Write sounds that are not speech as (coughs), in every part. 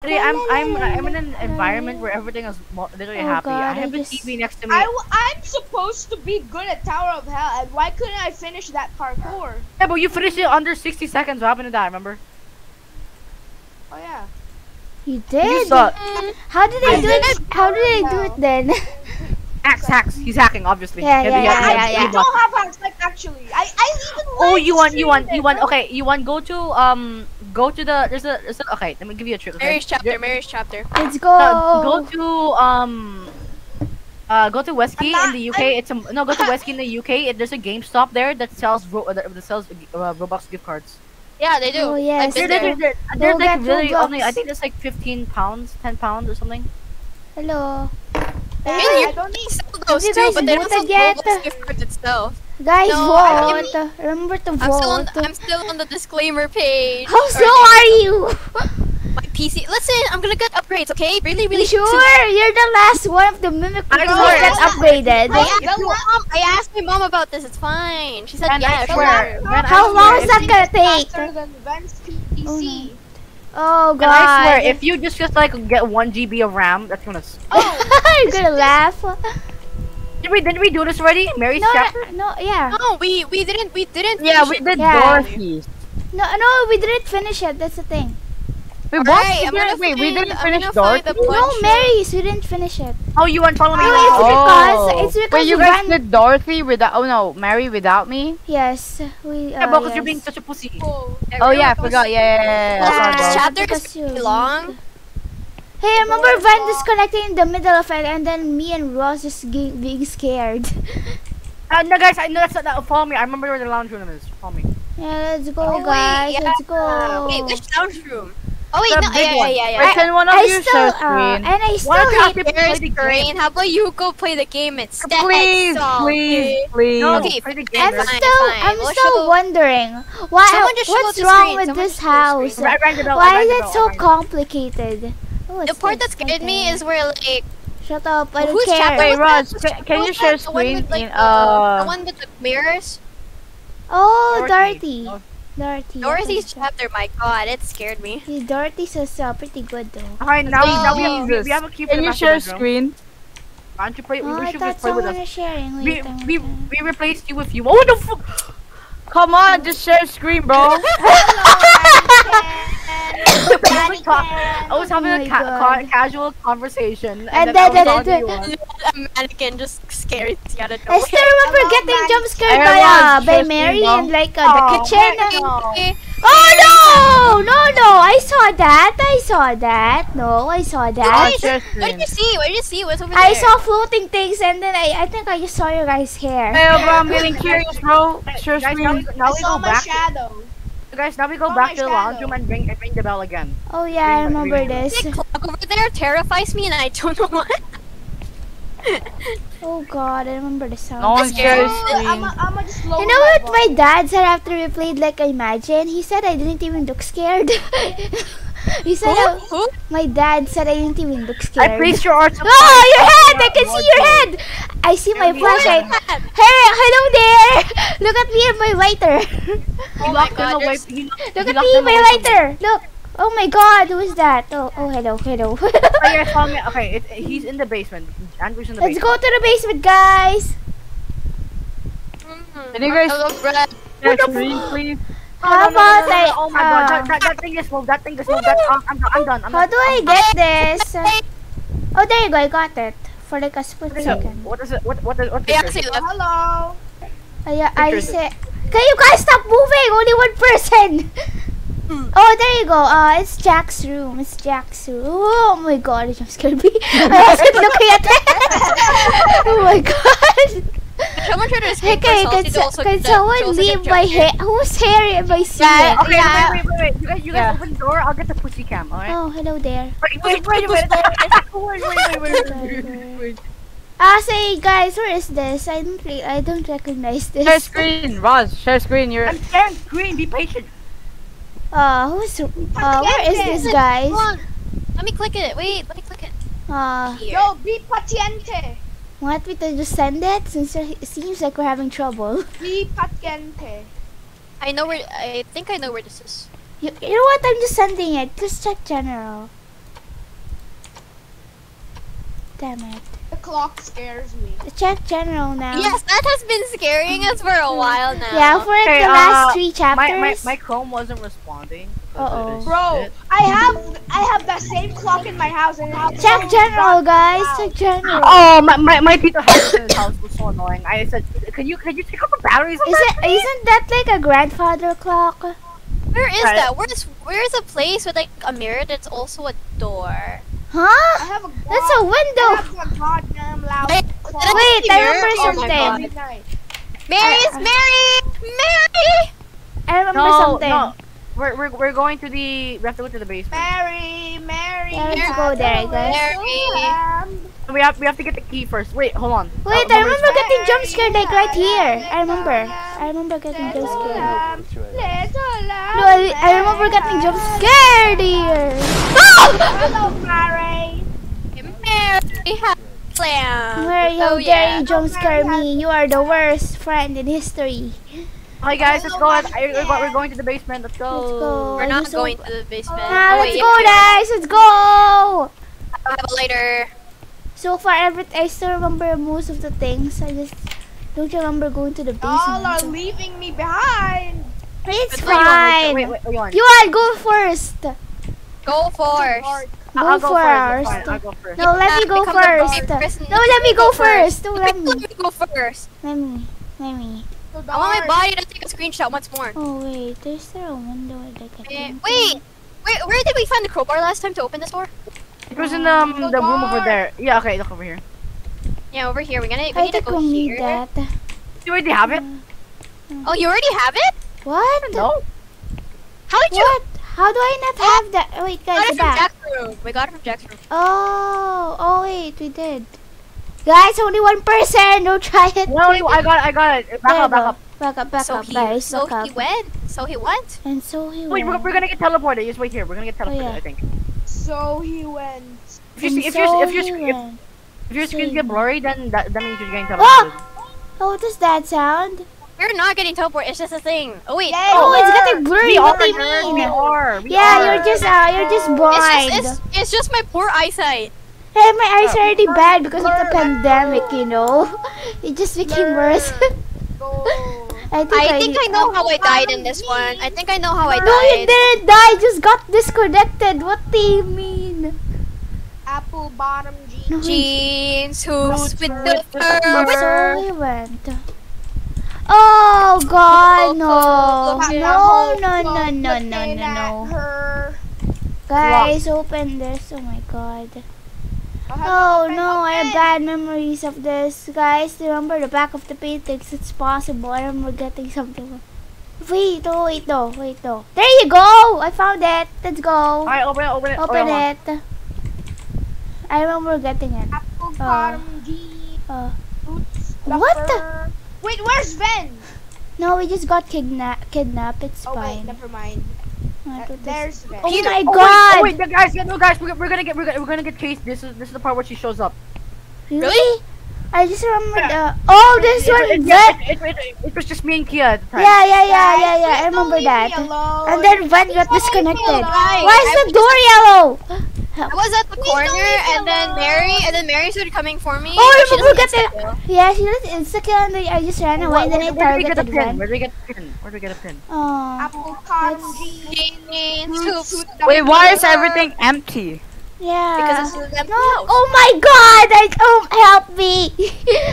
Today, I'm I'm I'm in an environment where everything is literally Oh happy. I God, I have a just- TV next to me. I w- I'm supposed to be good at Tower of Hell, and why couldn't I finish that parkour? Yeah, but you finished it under 60 seconds. What happened to that? Remember? Oh yeah. You You did. suck. How did they I do did it? it. How did they do it then? Hacks, (laughs) hacks. He's hacking, obviously. Yeah, He yeah, has- yeah, yeah, yeah. I has- don't have hacks like actually. I I even Oh, you want, you want, you want. Okay, you want. Go to um, go to the. There's a. There's a okay, let me give you a trick. Okay? Mary's chapter, You're- Mary's chapter. Let's go. uh, go to um. Uh, go to Westkey I'm in the UK. It's a no. Go to (laughs) Westkey in the UK. It, there's a GameStop there that sells ro- uh, that sells uh, Robux gift cards. Yeah, they do. Oh, yes. I've They're, there. they're, they're, they're like really Robux. only. I think it's like 15 pounds, 10 pounds or something. Hello. In I Europe, don't they need. sell those you too, guys but they don't sell voted yet? Roblox gift cards itself. Guys, No, I vote. Remember to I'm still, on, vote. I'm still on the disclaimer page. How Or slow are you? (laughs) My PC. Listen, I'm gonna get upgrades, okay? Really, really. You sure? You're the last one of the mimic I people swear. that's upgraded. I If asked, you- mom, I asked my mom about this. It's fine. She said, yeah, I sure. swear, How long is that gonna take? Faster than PC. Oh, oh And I swear, god. if you just just like get one GB of RAM, that's gonna. s- oh. (laughs) You're gonna laugh. (laughs) No, Did we didn't we do this already? Mary's chapter. no, yeah. No, we we didn't we didn't. Yeah, we did Yeah. Dorothy's. No, no, we didn't finish it. That's the thing. Wait, what? Alright, We I'm didn't- gonna wait, we didn't finish gonna Dorothy? No, bunch of- Mary's, we didn't finish it. Oh, you want to follow me? No, along? it's because it's because Wait, you guys ran- did Dorothy without? Oh no, Mary without me. Yes, we. Uh, Yeah, because you're being such a pussy. Oh. Oh yeah, I forgot. Yeah, yeah, yeah. yeah. Well, Sorry, this chapter is because pretty long. Hey, I remember Van disconnecting in the middle of it, and then me and Ross just ge- being scared. (laughs) Uh, no, guys, I know that's not. That. Follow me. I remember where the lounge room is. Follow me. Yeah, let's go, Oh, wait, guys. yeah. Let's go. Wait, which lounge room? Oh wait, The no, big yeah, one. yeah, yeah, Wait, yeah. can one of I you still, share uh, screen? and I Why still don't hate. you play There's the green. How about you go play the game instead? Please, So, please, please. No, Okay, play the game. I'm Fine, right? still, fine. I'm We'll still show- wondering why. Someone just show what's wrong with Someone this just show the house? screen. I rang the bell. I Why is it so I rang complicated? Oh, The part this. that scared me is where like Shut up! I don't who's care. chapter Wait, was Ross, that? can- can you share? The screen with, like, in, the- uh, the one with the mirrors? Oh, Dorothy. Dorothy. Dorothy. Dorothy's chapter. My God, it scared me. Yeah, Dorothy's is uh, pretty good though. Alright, now, Oh, now we, have, we, Jesus. we have a key Can you share bedroom. screen? Why don't you play? Oh, we I should just play with us. sharing. We, Wait, we, we replaced you with you. Oh, the fuck? (gasps) Come on, just share screen, bro. (laughs) I was ta- I was having Oh a ca- ca- casual conversation, and, And then, then- I was then- talking then- to you on. a mannequin (laughs) just scared the other I still remember Hello, getting guys. jump scared by uh, by Mary screen, in like uh, Oh, the kitchen. no. Oh no! No, no! I saw that. I saw that. No, I saw that. What did you see? What did you see? What's over there? I saw floating things, and then I, I think I just saw your guys' hair. Hey, bro, I'm getting curious, bro. (laughs) Share Guys, now we, screen. now I we saw go my back. shadow. Guys, now we go saw back to the lounge room and ring and ring the bell again. Oh yeah, I remember green. this. The clock over there terrifies me, and I don't know what. (laughs) Oh god, I remember the sound. No one That's shares. I'm a, I'm a You know what my dad said after we played like Imagine? He said I didn't even look scared. (laughs) he said Who? I- Who? my dad said I didn't even look scared. I placed your arts. (laughs) Oh, your head! I can see your head. I see my flashlight. Hey, hello there! (laughs) Look at me and my lighter. (laughs) Oh my God, away. there's- He locked, Look at me, them my away lighter. Look. Oh my God, who is that? Oh, oh, hello, hello. Oh, yeah, follow me. Okay, it, he's in the basement. Andrew's in the Let's basement. go to the basement, guys. Mhm. Can you guys- Hello, Brad. Share screen, please. Oh, How no, no, no, about no, no, I? no, Oh my god, that, that, that thing just moved. That thing just moved. That, uh, I'm done. I'm done. I'm How done. do I get this? Oh, there you go. I got it. For like a split What is it? second. What is it? What what is what I actually it? Hello. I, I Picture say, can you guys stop moving? Only one person. oh, there you go. Uh, it's Jack's room. It's Jack's room. Oh my god, it just scared me. I wasn't looking at it. oh my god. Someone try to escape okay, can, so, can someone leave my hair? Who's hair in my seat? Yeah, okay, yeah. wait, wait, wait, wait. You guys, you guys yeah. open the door, I'll get the pussy cam, alright? Oh, hello there. Wait, wait, wait wait, wait, wait, wait, wait, wait, wait, wait. Ah, say guys, where is this? I don't re I don't recognize this. Share screen, Roz. Share screen. You're. I'm sharing screen. Be patient. Uh, who's? Uh, where is this, guys? Let me click it. Wait, let me click it. Uh. Here. Yo, be paciente. Why don't to just send it since it seems like we're having trouble? (laughs) We patiente. I know where. I think I know where this is. You, you know what? I'm just sending it. Just check general. Damn it. The clock scares me. Check general now. Yes, that has been scaring us for a mm-hmm. while now. Yeah, for okay, the last uh, three chapters. My, my, my Chrome wasn't responding. Uh-oh. Bro, I have I have that same clock in my house and it's Check general, guys. Check general. Oh, my my my Tito house house was so annoying. I said, can you can you take out the batteries? on Is that it? Isn't that like a grandfather clock? Where is Right. that? Where's where's a place with like a mirror that's also a door? Huh? I have a That's a I window. have a goddamn loud Wait, clock did I Wait, I remember Oh something. Mary's uh, Mary! Mary! I remember No, something. no. We're, we're, we're going to the. We have to go to the basement. Mary, Mary. Yeah, let's go there, guys. Mary. We have we have to get the key first. Wait, hold on. Wait, Uh, I remember getting jump scared like right here. I remember. I remember getting jump Little scared. lamb, little lamb. No, I, I remember getting jump scared here. Hello, Mary. Mary has lamb. Where you oh, dare yeah. you jump scare me? You are the worst friend in history. Hi guys, let's go. Oh, I, we're, we're going to the basement. Let's go. Let's go. We're not just going to the basement. Now oh, let's wait, go, yeah, guys. Let's go. I have a lighter. So far, every I still remember most of the things. I just don't remember going to the basement. Y'all are leaving me behind. It's Wait, fine. Wait, wait, wait, wait, You want go first? Go first. Go I'll go first. first. I'll go first. No, let me ah, go first. brave person. No, let me go first. No, let Let me. me go first. Let me. Let me. I want my body to take a screenshot once more. Oh wait, there's there a window that I Eh, can? Wait, wait, where did we find the crowbar last time to open this door? It was in um So the room over there. Yeah, okay, look over here. Yeah, over here. We're gonna we I need to think go we need here. that. You already have it? Oh, you already have it? What? No. How did you? What? How do I not have that? Oh, wait, We got guys, it the from back. Jack's room. We got it from Jack's room. Oh, oh wait, we did. Guys, only one person. Don't try it. No, I got it. I got it. Back There up, back up. Back up, back so up, he, guys. so back he up. went. So he went. And so he Wait, we're, we're gonna get teleported. Just wait here. We're gonna get teleported. yeah. I think. So he went. If your And if your so if your he if, if your screens get blurry, then that, that means you're getting Oh! teleported. Oh, what does that sound? We're not getting teleported. It's just a thing. Oh wait. Yay, Oh, it's getting blurry. We What are, do you nerd, We mean? are. We Yeah, are. you're just uh, you're just blind. It's just, it's, it's just my poor eyesight. Hey, my eyes are already bad because of the pandemic, you know. (laughs) It just became worse. (laughs) Go. I think I I, think I know how I died in this one. I think I know how I died. No, you didn't die. You just got disconnected. What do you mean? Apple bottom jeans. No, Jeans, hooves with the with fur. fur. with- so he went. Oh God, oh, no, oh, oh, Look no, no, no, no, no, no, no. Guys, open this. Oh my God. Oh no, I have bad memories of this. Guys, remember the back of the paintings? It's possible. I remember getting something. Wait, oh, wait, no, wait, no. There you go! I found it. Let's go. Alright, open it. Open it. Open oh, it. I remember getting it. Apple. Uh, Boots. What the- Wait, where's Ben? no, we just got kidna- kidnapped. It's Oh wait, fine. never mind. Uh, there's Ben. Oh Peter, my oh, God! Wait, oh, wait, guys, no, guys, we're, we're gonna get, we're gonna, we're gonna get chased. This is, this is the part where she shows up. Really? I just remember the. Oh, this It- one. it, it, it, it, it was just me and Kia at the time. Yeah, yeah, yeah, Guys, yeah, yeah. I remember that. And then Van got Please don't leave me disconnected. Why is the door yellow? I was at the corner, don't leave me and then alone. Mary, and then Mary started coming for me. Oh, I but she remember doesn't getting. insta-kill. Yeah, she was insta and I just ran away. Where, Then I where, where did we get a targeted pin? Van. Where did we get a pin? Where did we get a pin? Oh, Apple bottom That's- jeans. Jeans, Boots hoops. with the Wait, why is everything empty? yeah. Because it's an empty no. house. Oh my God! I oh help me!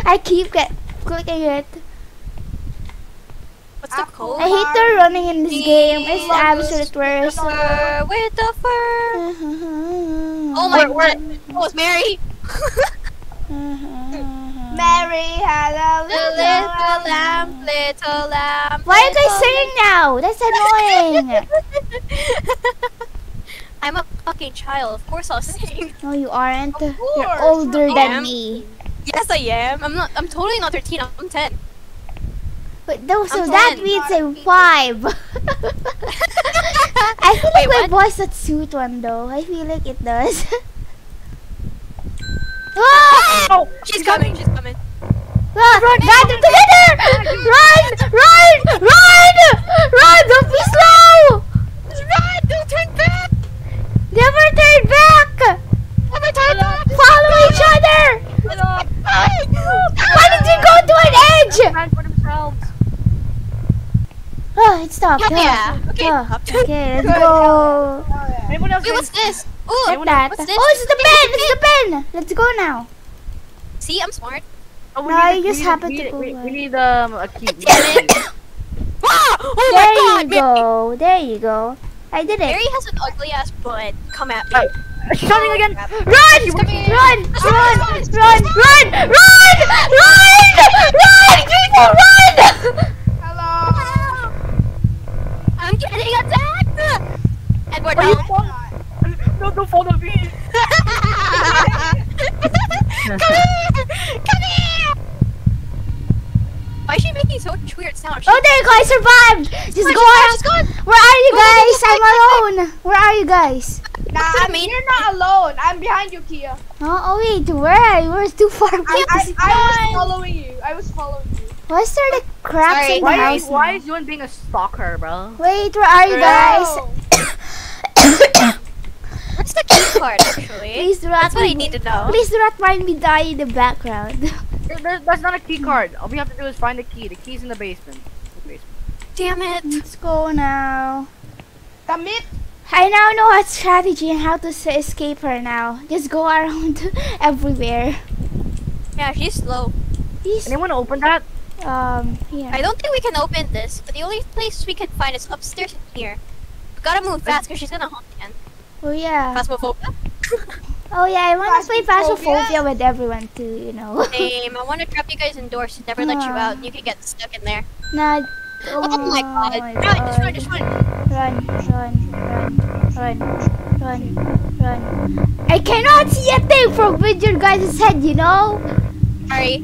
(laughs) I keep get clicking it. What's the? I hate the running in this game. It's the absolute worst. With the fur. oh Oh my god. Oh, it's Mary. Mm-hmm. Mary had a little, little lamb, little lamb. Why are you guys singing now? That's annoying. (laughs) I'm a fucking child. Of course I'll sing. no, you aren't. You're older I than am. me. Yes, I am. I'm not. I'm totally not 13. I'm 10. But no, so I'm that 10. means a vibe. (laughs) I feel like Wait, my what? voice that suit one though. I feel like it does. (laughs) ah! Oh, She's coming. She's coming. Ah, gather together! Run! Run! Run! Run! Don't be slow! Run! Don't turn back! Never turn back! Never turn back! Follow each other! Stop. Hell Duh. yeah. Okay. Duh. Okay, (laughs) let's go. Anyone else? Wait, what's this? Ooh, What that? what's this? Oh, it's the pen. It's the pen. Let's go now. See, I'm smart. Oh, we No, need- you we just need- happen we to go We, we need um a key. We (coughs) need Damn a it. key. (coughs) Ah! Oh there my god! you go. There you go. I did it. Mary has an ugly ass butt. Come at me. Uh, She's shouting again. Run! coming. Run! Let's Run! run, Run! let's Run! Run! Run! Run! People, run! Hello. I'm getting attacked! Edward, Are you no. fall- No, don't follow me. (laughs) Come here! Come here! Why is she making so much weird sounds? Oh, there you go. I survived. Just go gone, out. she's. Where are you guys? I'm alone. Where are you guys? Nah, I'm, mean? you're not alone. I'm behind you, Kia. Oh, oh wait. Where? We're too far. I. I, I was following you. I was following you. Why is there like cracks Sorry. in the Why, house? is, why is Yuan being a stalker, bro? Wait, where are you guys? No. What's the key card, actually? Please do not. That's what I need to know. Please do not mind me die in the background. (laughs) There- there- that's not a key card. All we have to do is find the key. The key's in the basement. The basement. Damn it. Let's go now. Commit. I now know her strategy and how to escape her now. Just go around (laughs) everywhere. Yeah, she's slow. Please, Anyone open that? um, here. I don't think we can open this, but the only place we can find is upstairs and here. We gotta move fast because she's gonna haunt again. Oh yeah. Phasmophobia? (laughs) Oh yeah. I want to play Phasmophobia? Phasmophobia with everyone too. You know. (laughs) Same. I wanna trap you guys indoors and never let you out. You can get stuck in there. Nah. Oh, my god. my Run, just run, just run. Run, run, run, run, run, run. I cannot see a thing from with your guys' head, you know? Sorry.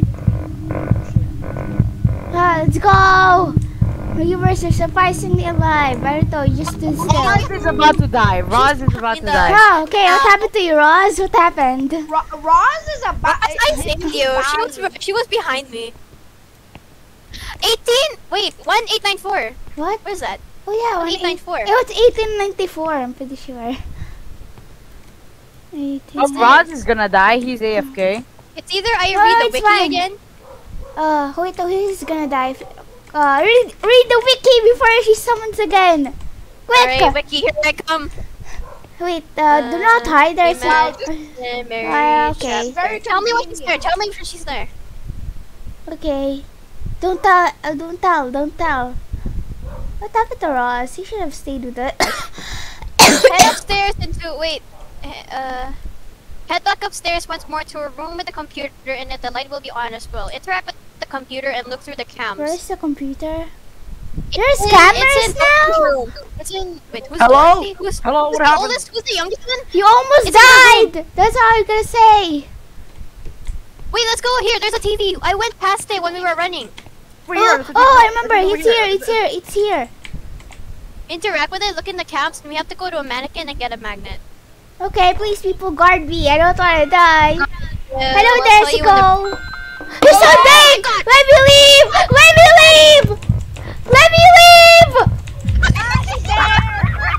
Ah, let's go! Viewers are surprisingly alive. Naruto, you just stood still. Roz is about to die. Roz is about to die. Oh, okay, what happened to you, Roz? What happened? Ro- Roz is a ba- I, I saved you. She was she was behind me. 18. Wait, 1894. What? Where's that? Oh yeah, 1894. It was 1894, I'm pretty sure. 18. Oh, Roz is gonna die. He's AFK. It's either I No, read the it's wiki fine. again. Uh, wait, oh, who's gonna die? Uh, read, read the wiki before she summons again. Quick! Alright, wiki, here I come. Wait, uh, do not hide. There's a... Imagine Ah, okay. Very Tell me when she's there. Tell me when she's there. Okay. Don't tell. Uh, don't tell. Don't tell. What happened to Ross? He should have stayed with it. (coughs) Head upstairs into wait. Uh, head back upstairs once more to a room with a computer in it. The light will be on as well. Interact with computer and look through the cams. Where's the computer? It's There's in- cameras it's in now? Room. It's in. Wait, who's Hello? Dorothy? Who's, Hello, who's what the happened? oldest? Who's the youngest one? You almost It's died. That's all I'm gonna say. Wait, let's go here. There's a TV. I went past it when we were running. Over Oh, here, there's oh, I remember. Over It's here. It's here. It's here. Interact with it. Look in the cams, and we have to go to a mannequin and get a magnet. Okay, please, people, guard me. I don't wanna die. Uh, yeah, Hello, I'll tell you when the- Desico. You're so Oh big. Let me leave. Let me leave. Let me leave. She's there.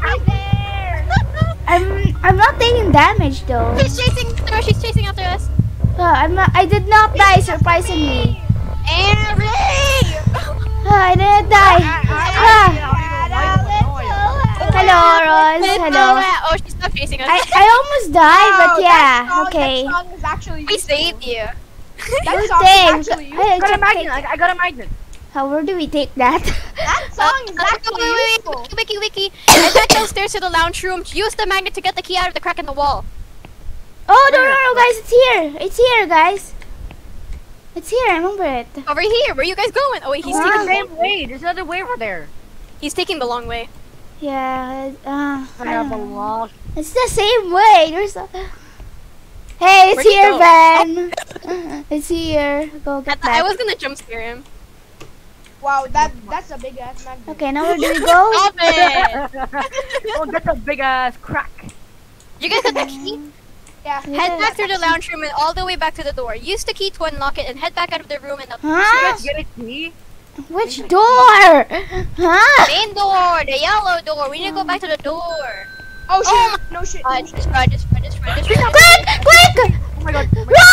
She's there. I'm I'm not taking damage though. She's chasing after us. She's chasing after us. Oh, I'm not, I did not die surprisingly. Mary! Oh, I didn't die. Ah. ah, ah. ah. Hello, Roz. Hello. Oh, she's not chasing us. I, I almost died, Wow, but oh, yeah, oh, okay. That song is actually we saved you. That Good song thing. is actually Hey, I got a magnet. I, I got a magnet. How where do we take that? That (laughs) song is Uh, actually wait, wait, useful. wait, wiki, wiki, wiki. Head back downstairs to the lounge room. Use the magnet to get the key out of the crack in the wall. oh no no no guys, it's here. It's here, guys. It's here. I remember it. Over here. Where are you guys going? Oh wait, he's It's taking the the same long way. There's another way over there. He's taking the long way. Yeah. Uh, I I have don't a know. It's the same way. There's a. Hey, it's Where'd here, go? Ben. (laughs) it's here. Go get th- I that. was gonna jump scare him. Wow, that that's a big ass magnet. Okay, now where do we go? (laughs) Stop it! (laughs) oh, that's a big ass crack. You guys got the key? Yeah. Head back through the lounge room and all the way back to the door. Use the key to unlock it and head back out of the room and the Huh? Let's get a key. Which door? Huh? main door, the yellow door. We need to go back to the door. Oh shit! Oh no shit! Uh, no shit. just run, just run, just run, just run. Quick! Quick! Oh my god. Oh run! Run!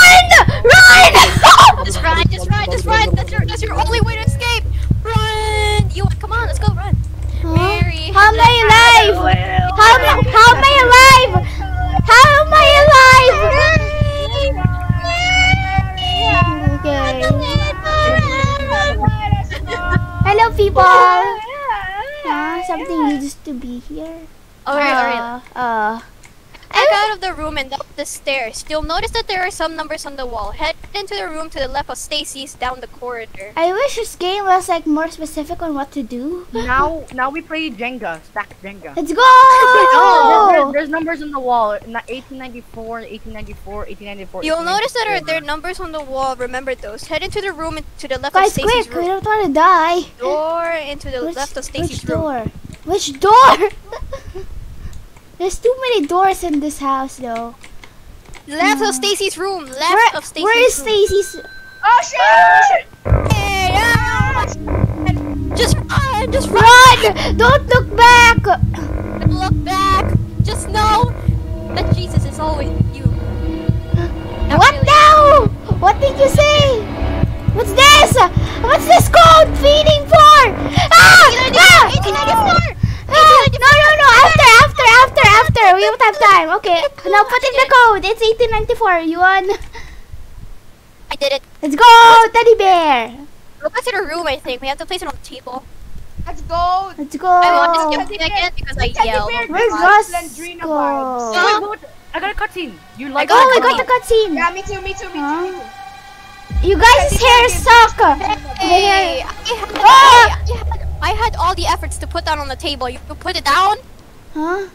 The stairs. You'll notice that there are some numbers on the wall. Head into the room to the left of Stacy's down the corridor. I wish this game was like more specific on what to do. Now, now we play Jenga, stack Jenga. Let's (laughs) Oh, go! there's, there's numbers on the wall. 1894, 1894, 1894. You'll notice that are there are numbers on the wall. Remember those. Head into the room to the left Guys, of Stacy's quick! We don't want to die. Door into the Which, left of Stacy's room. Which door? Which door? (laughs) There's too many doors in this house, though. Left of Stacy's room. Left Where, of Stacy's where is. Stacy's? Oh shit! Hey, ah! Just run! Just run! Run! Don't look back! Don't look back! Just know that Jesus is always with you. Not What really. now? After! Don't have time. Okay, now put in the code. It's 1894. You won. I did it. Let's go, teddy bear. Go back to the room, I think. We have to place it on the table. Let's go. Let's go. I want to skip Teddy it again because I Teddy yelled. bear Where's gives Russ? Splendrina Go. vibes. Wait. I got a cutscene. You like Oh, I got the cutscene. Yeah, me too, me too, me too, Huh? me too. You guys' hair suck. Hey, Hair. I had, Ah! I, had, I had all the efforts to put that on the table. You put it down? Huh?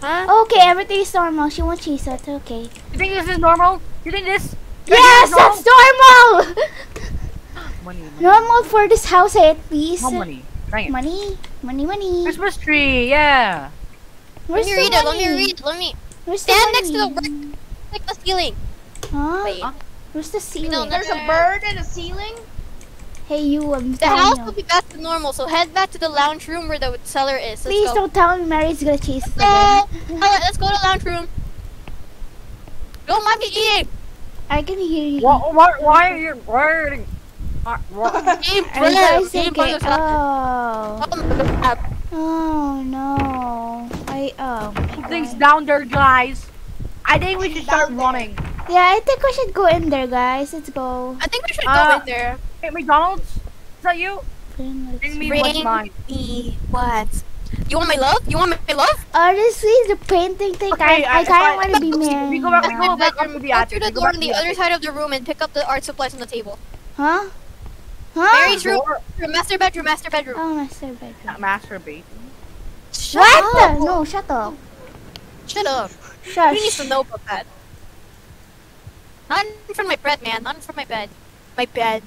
Huh? Okay, everything is normal. She won't chase us. Okay. You think this is normal? You think this? you think Yes, this is that's normal. (gasps) Money, money. normal for this house, eh, at least. How money? Dang it. Money, money, money. Christmas tree, yeah. Where's Let me the read it. Let me read it. Let me Where's the stand next to the money? brick. Like the ceiling. Huh? Wait. Where's the ceiling? no, There's a bird in a ceiling. Hey, you. I'm The telling house you. will be back to normal, so head back to the lounge room where the cellar is. Let's Please go. don't tell me Mary's gonna chase us Go. again. (laughs) Alright, let's go to the lounge room. Don't mind me eating. I can hear you. Why, why, why are you, why (laughs) are you, why, why, Game Are you guys Game okay? Oh. Oh, Oh no. I oh. my things God. down there, guys? I think we should start running. Yeah, I think we should go in there, guys. Let's go. I think we should Uh, go in there. Hey, McDonald's? Is that you? Let's Bring me go. what's mine. me what? You want my love? You want my love? Honestly, the painting thing, Okay, I, I I- kind of want to be (laughs) we married. go back- we go back up to the Go through the door on the the other side of the room and pick up the art supplies on the table. Huh? Huh? Mary's room, master bedroom, master bedroom. Oh, master bedroom. Not masturbate. Shut What? up. No, shut up. Shut up. Shush. You need to know about that. Not in front of my bed, man. Not in front of my bed. My bed.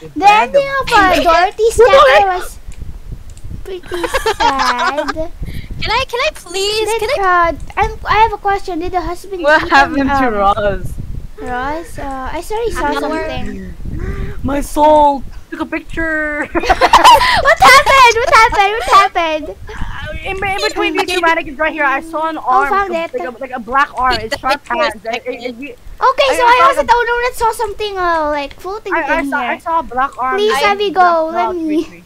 The ending of uh, Dorothy's (laughs) chapter was pretty sad. Can I? Can I please? Did, Can I? uh, I'm, I have a question. Did the husband What cheat happened on, to um, Ross? Ross? Uh, I sorry saw I'm not aware. something. My soul took a picture. (laughs) (laughs) what happened? What happened? What happened? In, in between these two mannequins right here, I saw an arm. found like, it. a, like a black arm. It's sharp hands. I, I, I, Okay, so I I was saw at the owner that saw something uh, like floating I, I thing saw, I saw a black arm. Please, I- Abby, black go. Let cloud me- tree.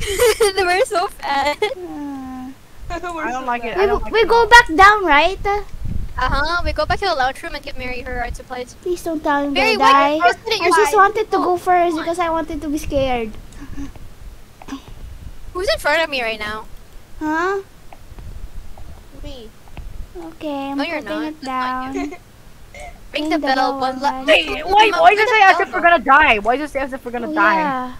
(laughs) they were so fat. Uh, (laughs) (laughs) I don't like it. I we don't like we go back down, right? Uh, Uh huh. We go back to the lounge room and give Mary her art supplies. Please don't tell me Mary, I why die. you just I just wanted to go first because I wanted to be scared. Who's in front of me right now? Huh? Me. Okay, I'm No, you're putting not. it down. (laughs) Ring Ring the the bell. bell One one la- time. Hey, why, why does it say as if we're gonna die? Why does it say as if we're gonna Oh, die? yeah.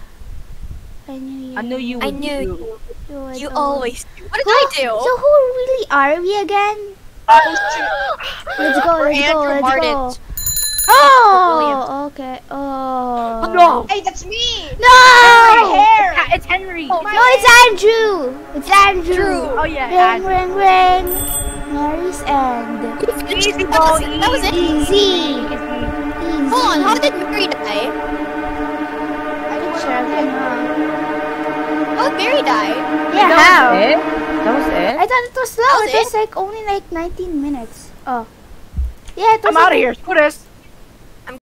I knew you. I knew you. I knew you. You, You always- always do. What did I do? So who really are we again? Let's go. Let's go. Let's Martin. go. Oh, okay. Oh. oh. No! Hey, that's me. No! My hair. Yeah, it's Henry. Oh, no, it's Andrew. It's Andrew. Oh yeah. Ring, Andrew. ring, ring. Mary's end. Easy, That was, that was it. Easy. Easy. Hold on. How did Mary die? Picture of him, huh? How did Mary die? Yeah, how? It? That was it? I thought it was slow. That was it was like only like 19 minutes. Oh. Yeah, it was I'm out of here. Screw this.